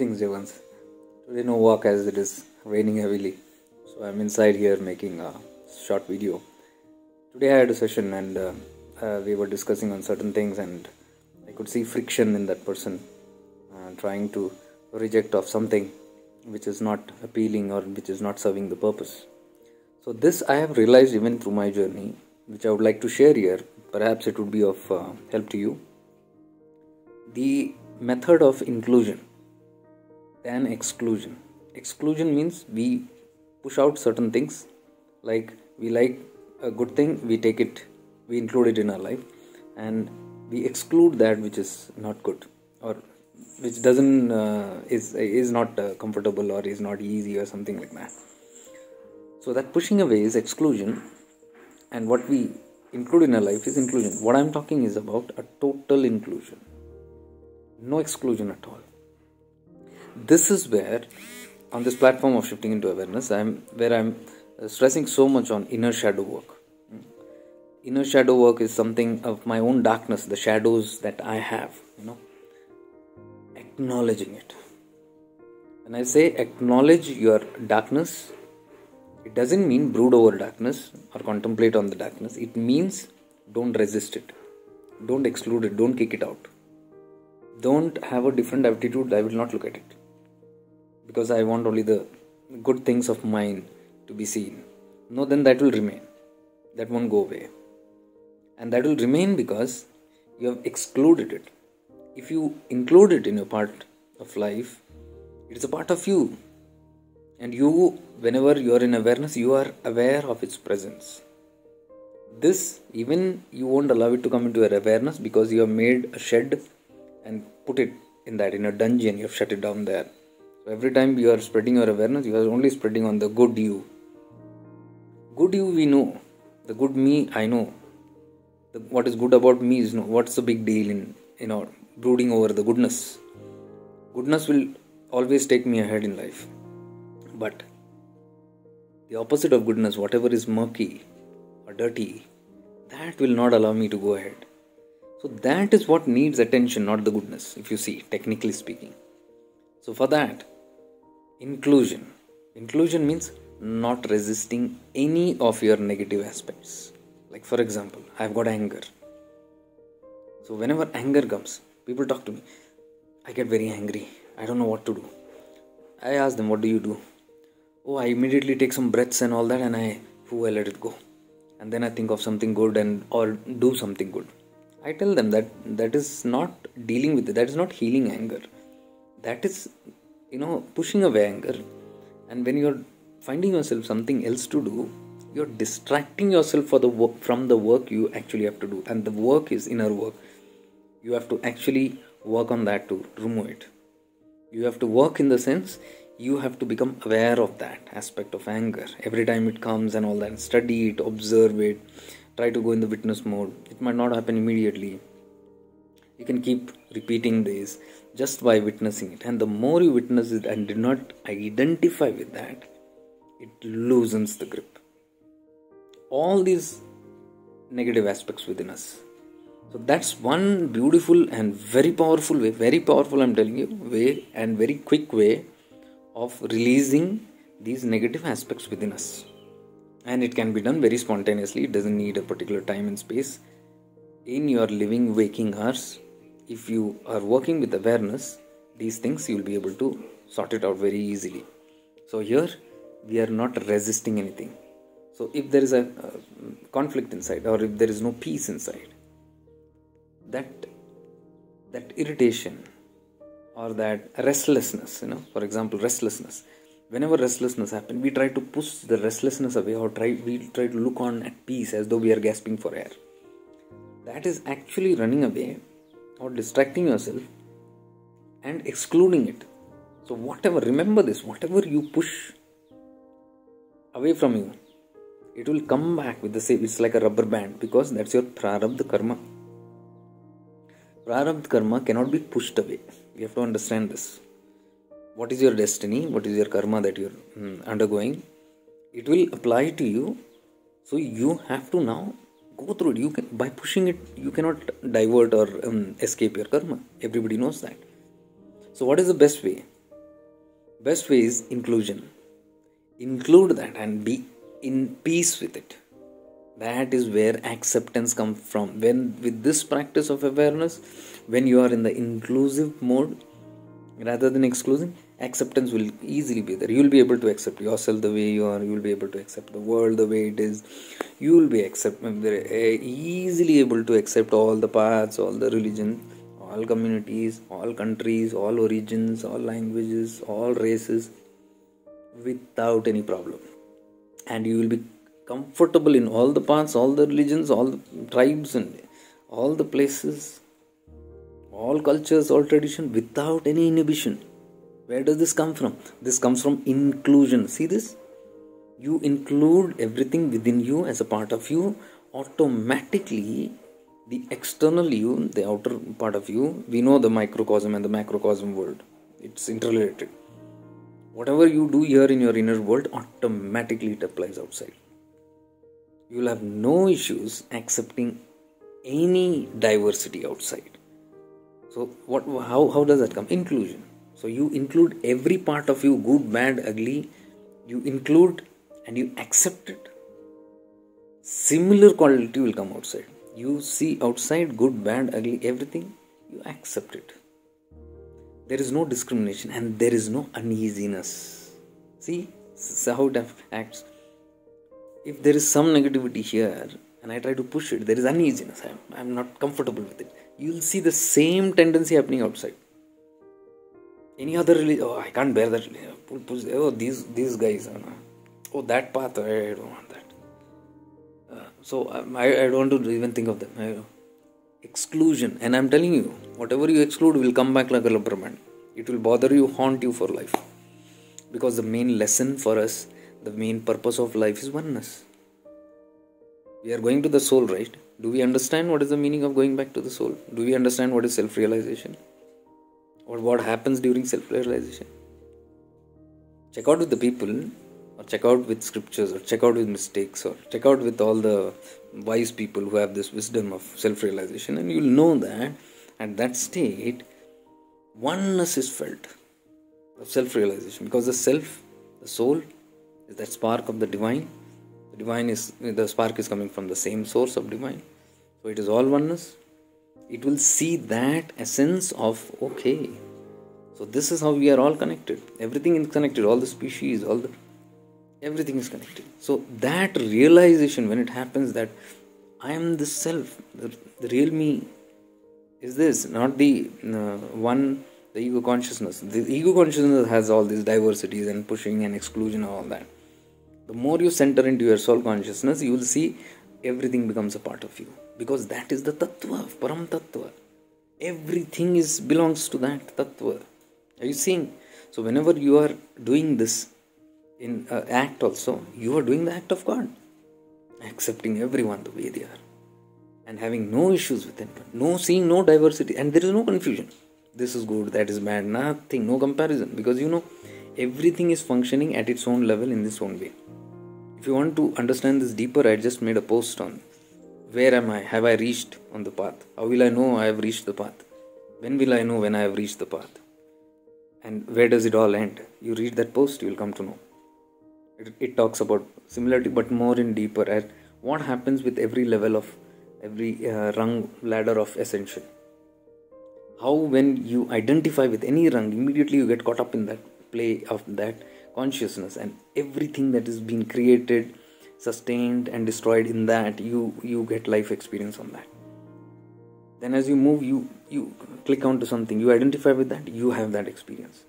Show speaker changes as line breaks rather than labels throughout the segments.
Greetings, Javans. Today, no walk as it is raining heavily. So, I'm inside here making a short video. Today, I had a session and uh, uh, we were discussing on certain things, and I could see friction in that person uh, trying to reject of something which is not appealing or which is not serving the purpose. So, this I have realized even through my journey, which I would like to share here. Perhaps it would be of uh, help to you. The method of inclusion than exclusion. Exclusion means we push out certain things, like we like a good thing, we take it, we include it in our life, and we exclude that which is not good or which doesn't uh, is is not uh, comfortable or is not easy or something like that. So that pushing away is exclusion, and what we include in our life is inclusion. What I'm talking is about a total inclusion, no exclusion at all this is where on this platform of shifting into awareness i'm where i'm uh, stressing so much on inner shadow work. Hmm. Inner shadow work is something of my own darkness the shadows that i have you know. Acknowledging it. When i say acknowledge your darkness it doesn't mean brood over darkness or contemplate on the darkness. It means don't resist it. Don't exclude it. Don't kick it out. Don't have a different attitude. I will not look at it because I want only the good things of mine to be seen. No, then that will remain. That won't go away. And that will remain because you have excluded it. If you include it in your part of life, it is a part of you. And you, whenever you are in awareness, you are aware of its presence. This, even you won't allow it to come into your awareness because you have made a shed and put it in that, in a dungeon, you have shut it down there every time you are spreading your awareness, you are only spreading on the good you. Good you we know. The good me I know. The, what is good about me is no. What's the big deal in you know brooding over the goodness? Goodness will always take me ahead in life. But the opposite of goodness, whatever is murky or dirty, that will not allow me to go ahead. So that is what needs attention, not the goodness, if you see, technically speaking. So for that, inclusion. Inclusion means not resisting any of your negative aspects. Like for example i've got anger. So whenever anger comes people talk to me. I get very angry. I don't know what to do. I ask them what do you do? Oh i immediately take some breaths and all that and i oh, I let it go. And then i think of something good and or do something good. I tell them that that is not dealing with it. That is not healing anger. That is you know pushing away anger and when you're finding yourself something else to do you're distracting yourself for the work from the work you actually have to do. And the work is inner work. You have to actually work on that to remove it. You have to work in the sense you have to become aware of that aspect of anger. Every time it comes and all that study it observe it try to go in the witness mode. It might not happen immediately. You can keep repeating this just by witnessing it. And the more you witness it and do not identify with that it loosens the grip. All these negative aspects within us. So that's one beautiful and very powerful way very powerful i'm telling you way and very quick way of releasing these negative aspects within us. And it can be done very spontaneously. It doesn't need a particular time and space. In your living waking hours if you are working with awareness these things you will be able to sort it out very easily. So here we are not resisting anything. So if there is a uh, conflict inside or if there is no peace inside that that irritation or that restlessness you know for example restlessness. Whenever restlessness happens we try to push the restlessness away or try we try to look on at peace as though we are gasping for air. That is actually running away or distracting yourself and excluding it. So, whatever, remember this, whatever you push away from you, it will come back with the same, it's like a rubber band because that's your prarabdha karma. Prarabdha karma cannot be pushed away. You have to understand this. What is your destiny? What is your karma that you're mm, undergoing? It will apply to you. So, you have to now go through it. You can by pushing it you cannot divert or um, escape your karma. Everybody knows that. So what is the best way? Best way is inclusion. Include that and be in peace with it. That is where acceptance comes from. When with this practice of awareness when you are in the inclusive mode rather than exclusive acceptance will easily be there. You will be able to accept yourself the way you are. You will be able to accept the world the way it is. You will be accept, eh, easily able to accept all the paths all the religions all communities all countries all origins all languages all races without any problem. And you will be comfortable in all the paths all the religions all the tribes and all the places all cultures all tradition without any inhibition where does this come from? This comes from inclusion. See this? You include everything within you as a part of you, automatically the external you, the outer part of you, we know the microcosm and the macrocosm world. It's interrelated. Whatever you do here in your inner world, automatically it applies outside. You will have no issues accepting any diversity outside. So, what? How, how does that come? Inclusion so you include every part of you, good, bad, ugly, you include and you accept it. Similar quality will come outside. You see outside good, bad, ugly, everything, you accept it. There is no discrimination and there is no uneasiness. See, how it acts. If there is some negativity here and I try to push it, there is uneasiness. I'm, I'm not comfortable with it. You'll see the same tendency happening outside any other religion oh i can't bear that oh these these guys oh that path i don't want that. Uh, so um, I, I don't want to even think of them. I, exclusion and i'm telling you whatever you exclude will come back like a rubber band it will bother you haunt you for life. Because the main lesson for us the main purpose of life is oneness. We are going to the soul right? Do we understand what is the meaning of going back to the soul? Do we understand what is self realization or what happens during self realization. Check out with the people, or check out with scriptures, or check out with mystics, or check out with all the wise people who have this wisdom of self realization, and you'll know that at that state, oneness is felt of self realization because the self, the soul, is that spark of the divine. The divine is the spark is coming from the same source of divine. So it is all oneness it will see that essence of okay so this is how we are all connected. Everything is connected. All the species all the everything is connected. So that realization when it happens that i am the self the, the real me is this not the uh, one the ego consciousness. The ego consciousness has all these diversities and pushing and exclusion and all that. The more you center into your soul consciousness you will see everything becomes a part of you. Because that is the tattva of param tattva. Everything is belongs to that tattva. Are you seeing? So whenever you are doing this in uh, act also you are doing the act of god. Accepting everyone the way they are. And having no issues with them. No seeing no diversity. And there is no confusion. This is good that is bad nothing no comparison. Because you know everything is functioning at its own level in this own way if you want to understand this deeper i just made a post on where am I? Have I reached on the path? How will I know I have reached the path? When will I know when I have reached the path? And where does it all end? You read that post, you will come to know. It, it talks about similarity, but more in deeper at what happens with every level of every uh, rung ladder of ascension. How, when you identify with any rung, immediately you get caught up in that play of that consciousness and everything that is being created sustained and destroyed in that you you get life experience on that. Then as you move you you click onto something you identify with that you have that experience.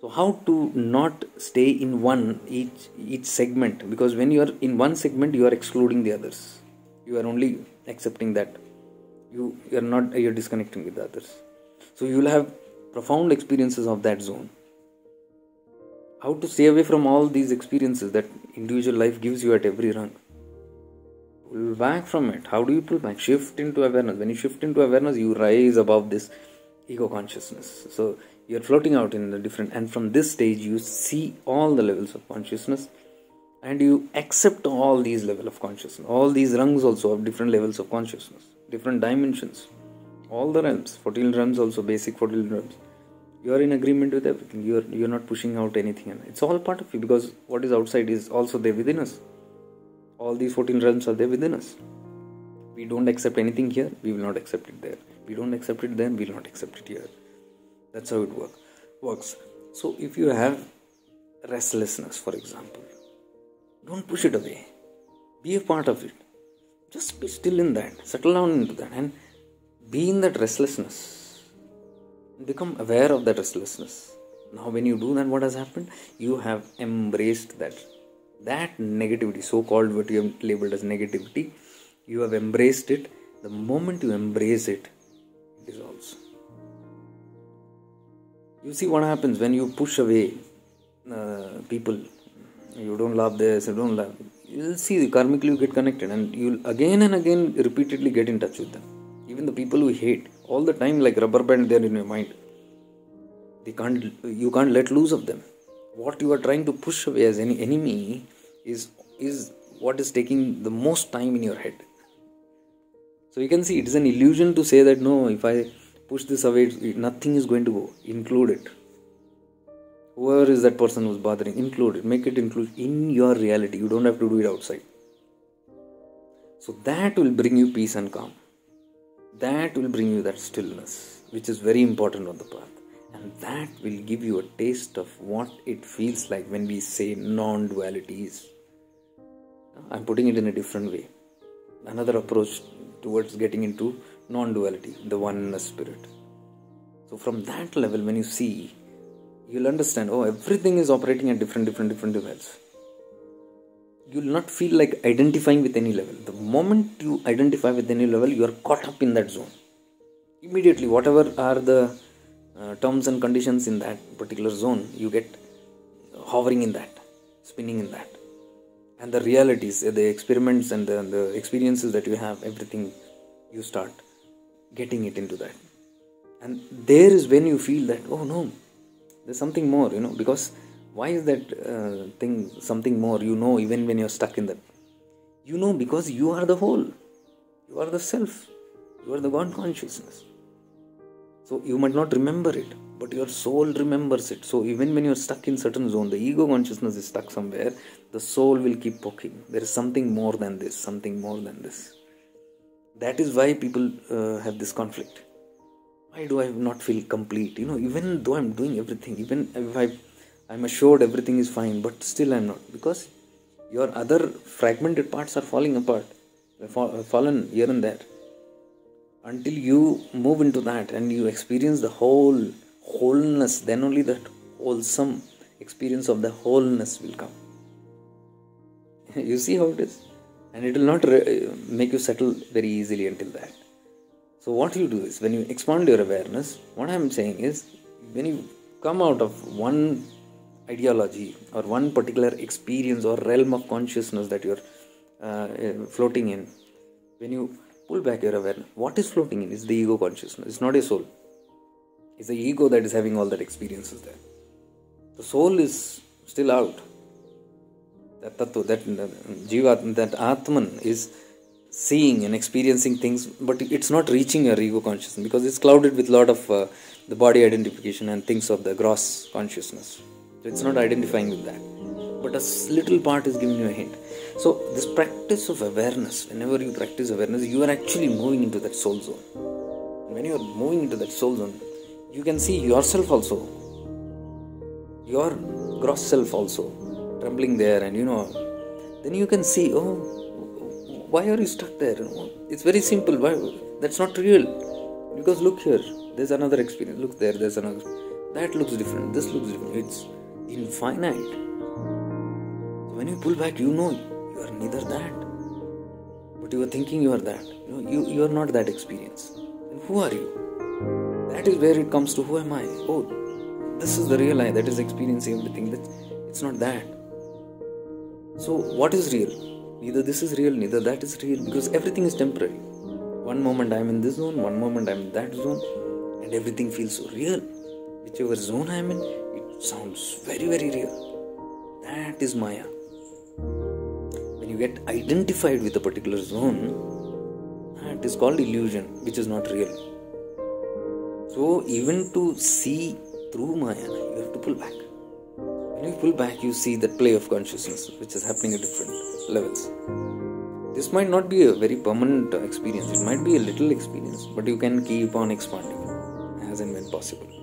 So how to not stay in one each each segment? Because when you are in one segment you are excluding the others. You are only accepting that. You you are not you're disconnecting with the others. So you will have profound experiences of that zone how to stay away from all these experiences that individual life gives you at every rung pull back from it. How do you pull back? Shift into awareness. When you shift into awareness you rise above this ego consciousness. So you're floating out in the different and from this stage you see all the levels of consciousness and you accept all these level of consciousness. All these rungs also of different levels of consciousness different dimensions. All the realms 14 realms also basic 14 realms you are in agreement with everything. You are you're not pushing out anything. And it's all part of you because what is outside is also there within us. All these 14 realms are there within us. We don't accept anything here we will not accept it there. We don't accept it then we will not accept it here. That's how it work, works. So if you have restlessness for example don't push it away. Be a part of it. Just be still in that. Settle down into that and be in that restlessness become aware of that restlessness. Now when you do that what has happened? You have embraced that. That negativity so called what you have labeled as negativity you have embraced it. The moment you embrace it it dissolves. You see what happens when you push away uh, people. You don't love this you don't love. You'll see karmically you get connected and you'll again and again repeatedly get in touch with them. Even the people who hate all the time like rubber band there in your mind. They can't you can't let loose of them. What you are trying to push away as any enemy is is what is taking the most time in your head. So you can see it is an illusion to say that no if i push this away nothing is going to go. Include it. Whoever is that person who's bothering include it. Make it include in your reality. You don't have to do it outside. So that will bring you peace and calm that will bring you that stillness which is very important on the path. And that will give you a taste of what it feels like when we say non-duality is. I'm putting it in a different way. Another approach towards getting into non-duality the oneness spirit. So from that level when you see you'll understand oh everything is operating at different different different levels you'll not feel like identifying with any level. The moment you identify with any level, you are caught up in that zone. Immediately, whatever are the uh, terms and conditions in that particular zone, you get hovering in that, spinning in that. And the realities, the experiments and the, the experiences that you have, everything you start getting it into that. And there is when you feel that, oh no, there's something more, you know, because why is that uh, thing something more? You know even when you're stuck in that. You know because you are the whole. You are the self. You are the god consciousness. So you might not remember it but your soul remembers it. So even when you're stuck in certain zone the ego consciousness is stuck somewhere. The soul will keep poking. There is something more than this something more than this. That is why people uh, have this conflict. Why do i not feel complete? You know even though i'm doing everything even if i I'm assured everything is fine, but still I'm not because your other fragmented parts are falling apart, uh, fallen here and there. Until you move into that and you experience the whole wholeness, then only that wholesome experience of the wholeness will come. you see how it is? And it will not re- uh, make you settle very easily until that. So, what you do is when you expand your awareness, what I'm saying is when you come out of one ideology or one particular experience or realm of consciousness that you're uh, uh, floating in, when you pull back your awareness, what is floating in is the ego consciousness. It's not a soul. It's the ego that is having all that experiences there. The soul is still out. That tattva, that jiva, that atman is seeing and experiencing things, but it's not reaching your ego consciousness because it's clouded with a lot of uh, the body identification and things of the gross consciousness. So it's not identifying with that. But a little part is giving you a hint. So this practice of awareness, whenever you practice awareness, you are actually moving into that soul zone. when you are moving into that soul zone, you can see yourself also, your gross self also, trembling there, and you know, then you can see, oh, why are you stuck there? It's very simple. Why? That's not real. Because look here, there's another experience. Look there, there's another. That looks different. This looks different. It's infinite. So when you pull back, you know you are neither that, but you are thinking you are that. You, know, you, you are not that experience. And who are you? That is where it comes to who am I? Oh, this is the real I that is experiencing everything. That it's not that. So what is real? Neither this is real, neither that is real, because everything is temporary. One moment I'm in this zone, one moment I'm in that zone, and everything feels so real. Whichever zone I'm in, sounds very, very real. That is Maya. When you get identified with a particular zone, that is called illusion, which is not real. So, even to see through Maya, You have to pull back. When you pull back, you see that play of consciousness which is happening at different levels. This might not be a very permanent experience, it might be a little experience, but you can keep on expanding as and when possible.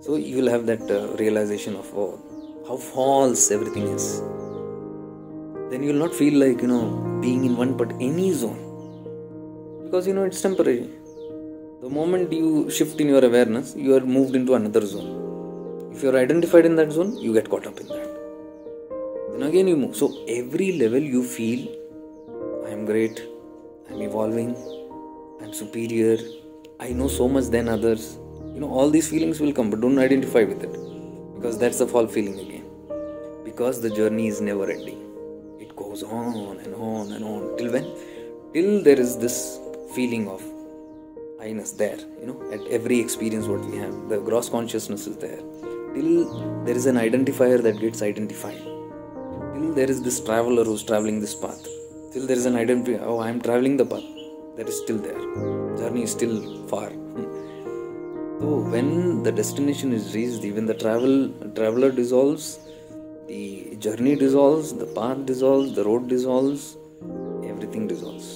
So you will have that uh, realization of oh, how false everything is. Then you will not feel like you know being in one but any zone because you know it's temporary. The moment you shift in your awareness, you are moved into another zone. If you are identified in that zone, you get caught up in that. Then again you move. So every level you feel I am great, I am evolving, I am superior, I know so much than others. You know, all these feelings will come, but don't identify with it because that's the fall feeling again. Because the journey is never ending, it goes on and on and on till when? Till there is this feeling of I-ness there, you know, at every experience what we have, the gross consciousness is there. Till there is an identifier that gets identified. Till there is this traveler who's traveling this path till there is an identity. Oh, I am traveling the path. That is still there. Journey is still far. Hmm. So when the destination is reached, even the travel traveler dissolves, the journey dissolves, the path dissolves, the road dissolves, everything dissolves,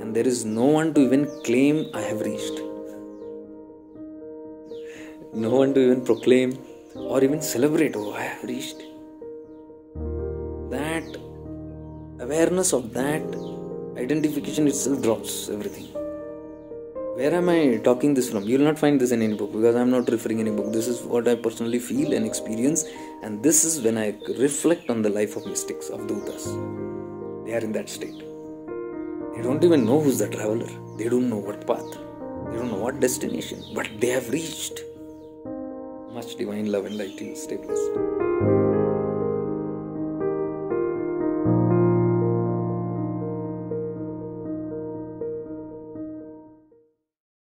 and there is no one to even claim I have reached. No one to even proclaim or even celebrate. Oh, I have reached. That awareness of that identification itself drops everything where am i talking this from? You will not find this in any book because i'm not referring any book. This is what i personally feel and experience and this is when i reflect on the life of mystics of dutas. They are in that state. They don't even know who's the traveler. They don't know what path. They don't know what destination but they have reached. Much divine love and light stay blessed